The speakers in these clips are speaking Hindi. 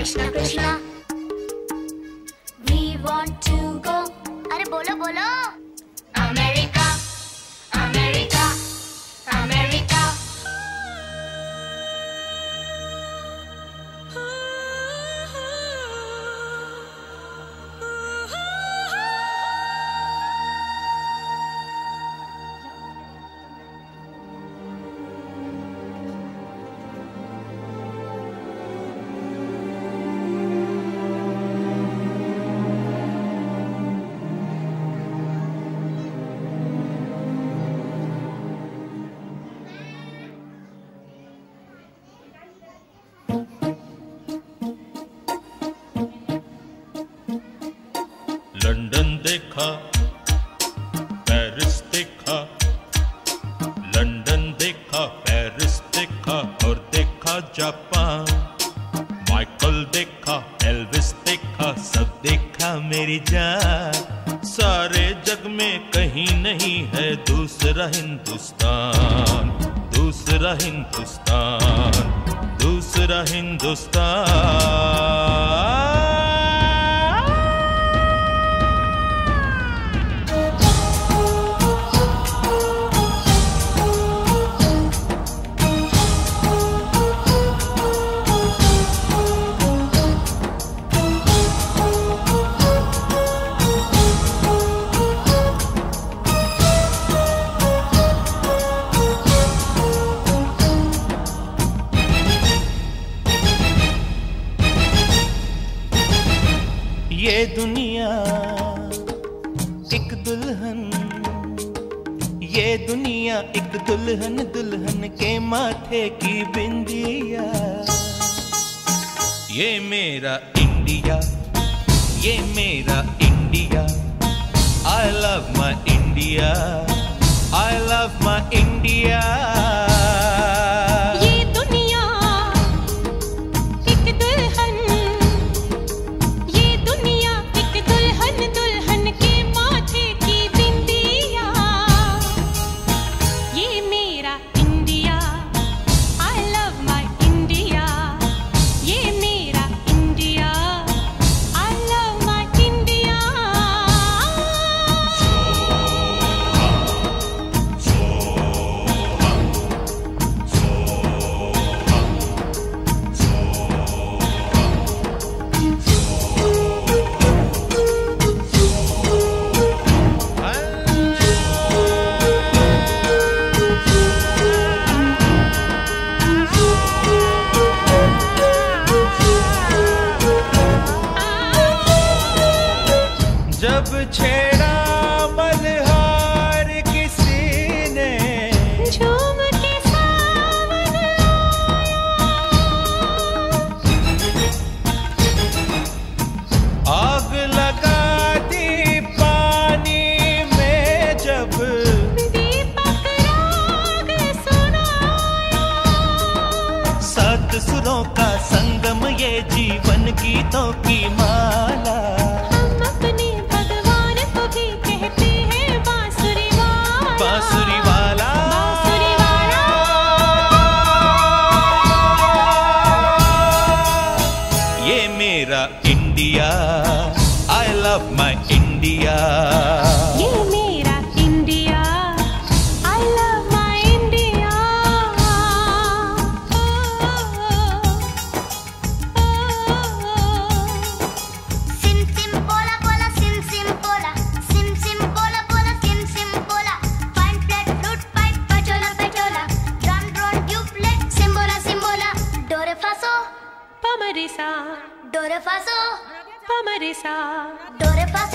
Krishna Krishna. देखा पेरिस देखा लंदन देखा पेरिस देखा और देखा जापान। माइकल देखा एल्विस देखा, सब देखा मेरी जान। सारे जग में कहीं नहीं है दूसरा हिंदुस्तान दूसरा हिंदुस्तान दूसरा हिंदुस्तान। दुनिया, एक दुल्हन। ये दुनिया एक दुल्हन दुल्हन के माथे की बिंदिया। ये मेरा इंडिया, ये मेरा इंडिया। डोरे पास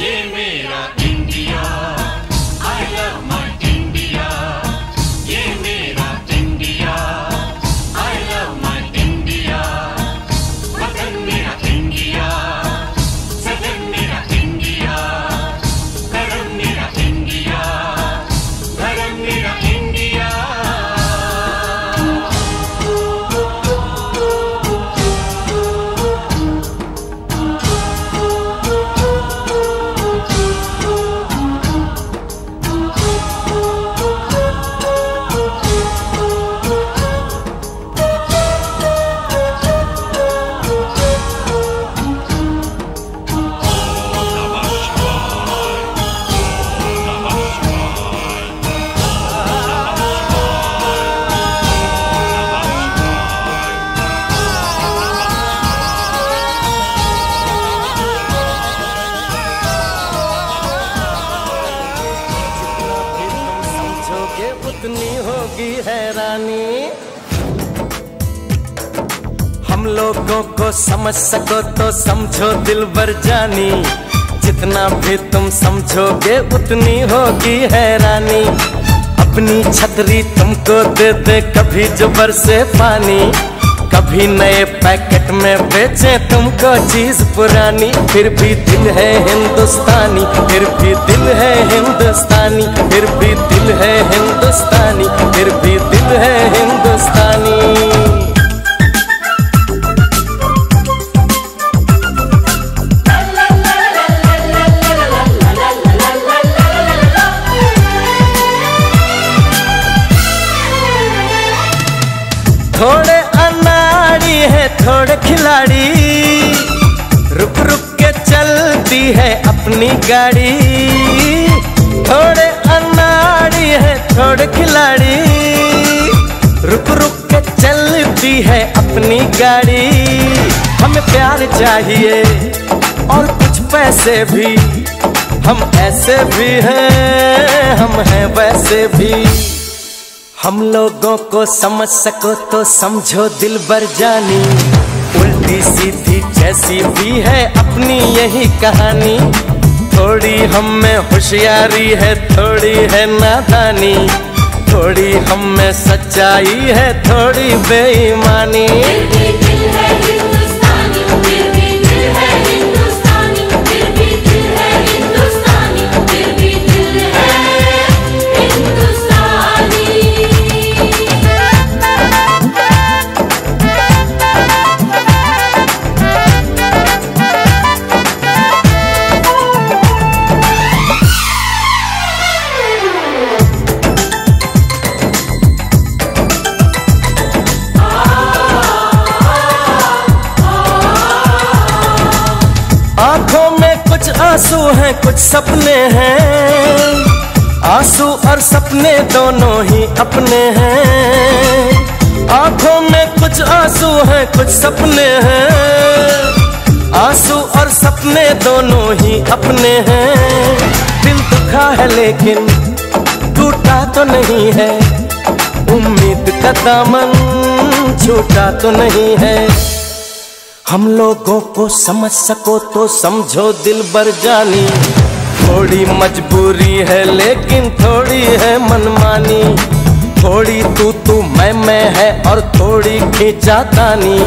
ये मेरा इंडिया आई लव माय होगी हैरानी हम लोगों को समझ सको तो समझो दिल भर जानी। जितना भी तुम समझोगे उतनी होगी हैरानी अपनी छतरी तुमको दे दे कभी जबर से पानी। कभी नए पैकेट में बेचे तुमको चीज़ पुरानी, फिर भी दिल है हिंदुस्तानी, फिर भी दिल है हिंदुस्तानी, फिर भी दिल है हिंदुस्तानी, फिर भी दिल है हिंदुस्तानी। थोड़े खिलाड़ी। रुक रुक के चलती है अपनी गाड़ी। थोड़े अनाड़ी है, थोड़े खिलाड़ी। रुक रुक के चलती है अपनी गाड़ी। हमें प्यार चाहिए और कुछ पैसे भी। हम ऐसे भी हैं, हम हैं वैसे भी। हम लोगों को समझ सको तो समझो दिल बर जानी। उल्टी सीधी जैसी भी है अपनी यही कहानी। थोड़ी हम में होशियारी है थोड़ी है नादानी। थोड़ी हम में सच्चाई है थोड़ी बेईमानी। दिल, दिल है आँसू हैं, कुछ सपने हैं। आँसू और सपने दोनों ही अपने हैं। आँखों में कुछ आँसू हैं, कुछ सपने हैं। आँसू और सपने दोनों ही अपने हैं। दिल दुखा है, लेकिन टूटा तो नहीं है। उम्मीद का दामन छूटा तो नहीं है। हम लोगों को समझ सको तो समझो, दिल बर जानी। थोड़ी मजबूरी है, लेकिन थोड़ी है मनमानी। थोड़ी तू तू मैं मैं है और थोड़ी खींचा खींचातानी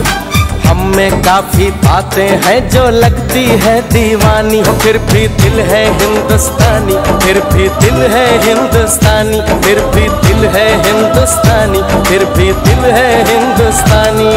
हम में काफ़ी बातें हैं जो लगती है दीवानी। फिर भी दिल है हिंदुस्तानी, फिर भी दिल है हिंदुस्तानी, फिर भी दिल है हिंदुस्तानी, फिर भी दिल है हिंदुस्तानी।